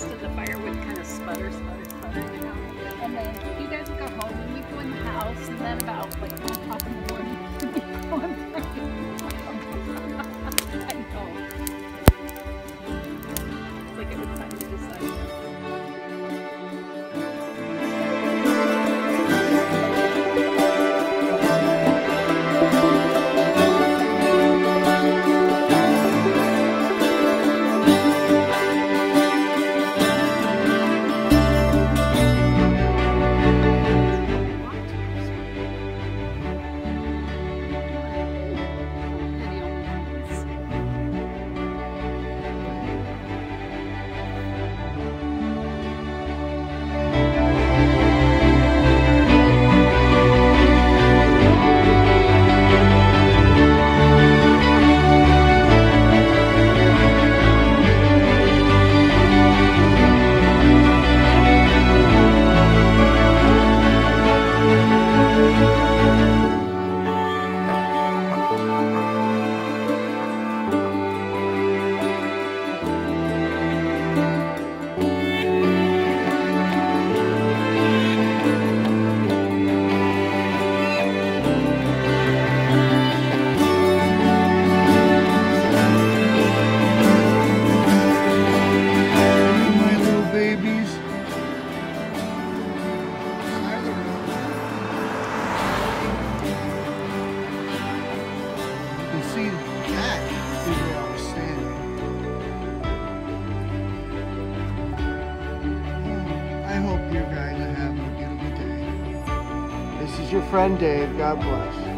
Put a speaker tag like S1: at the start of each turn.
S1: fast and the fire would kind of sputter, sputter, sputter, you know. And then you guys would go home and we'd go in the house and then about like one o'clock in the
S2: This is your friend Dave. God bless.